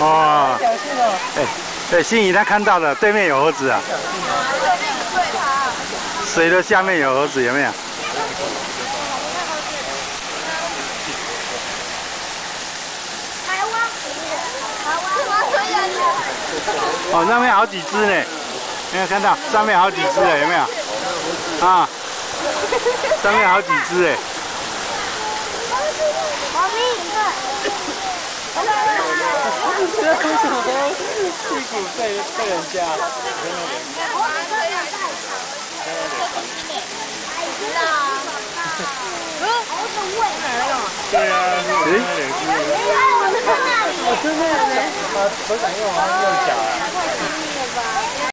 哇！哎，对，心怡他看到了，对面有猴子啊。水的下面有猴子，有没有？哦，那边好几只呢，没有看到？上面好几只了，有没有？啊，上面好几只哎。妈咪，屁股被被人家？对啊，你看脸是。我真的没，我不敢用啊，用脚啊。